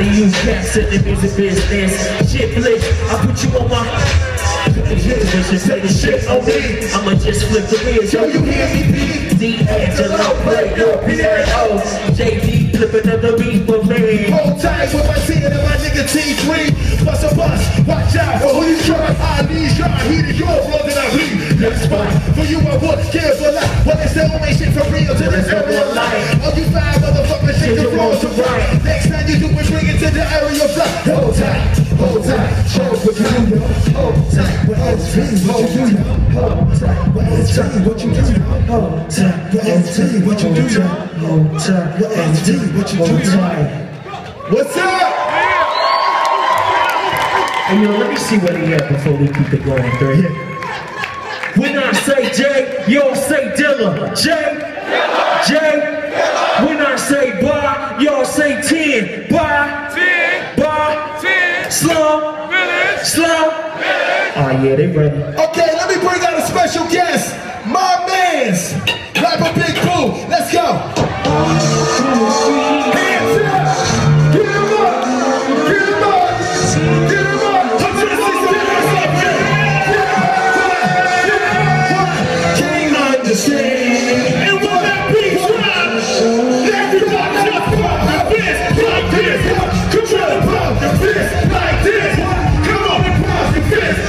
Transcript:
of you cats in the music business. Shit flick, I put you on my. I'ma just flip the wheels. Yo, you hear me, B? D'Angelo, play your piano. JD flipping up the beat for me. Hold tight with my team and my nigga T3. Bust a bus, watch out for who you try. I need your heat is your blood that I bleed. Let's fight. For you, I would care hold tight, show what you. Hold tight, what else dream, what you. Hold tight, what else dream, what you do. Hold tight, what else dream, what you do. Hold tight, what else dream, what you do. What's up? And yo, let me see what he had before we keep it going, three. When I say J, y'all say Dilla. J, J. Bar, 10. Slow, slow. Oh yeah, they ready. Okay, let me bring out a special guest. like this. Come on and pause and fist.